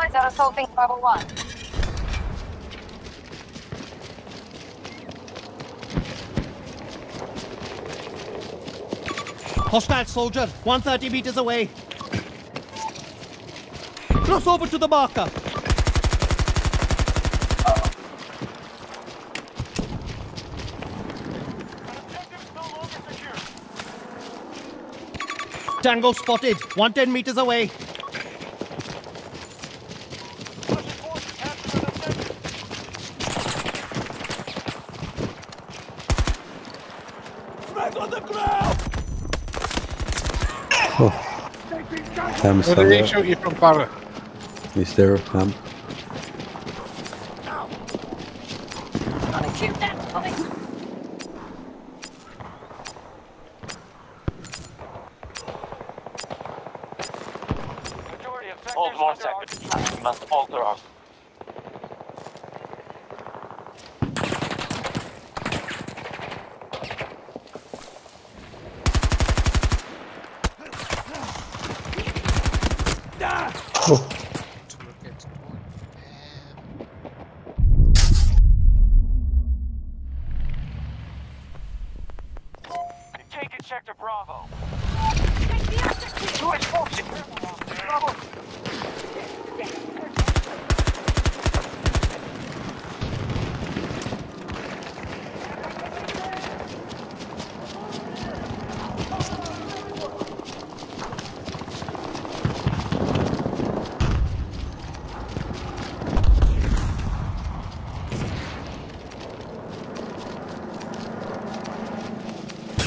Allies are assaulting Bravo 1. Hostile soldier, 130 meters away. Cross over to the marker. Tango spotted, 110 meters away. Ham's oh. Where did they shoot you from, Barra? He's there, Ham. Gonna shoot that police. Hold one second. We must alter our Take Oh. check to Bravo. Take the objective.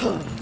Ugh.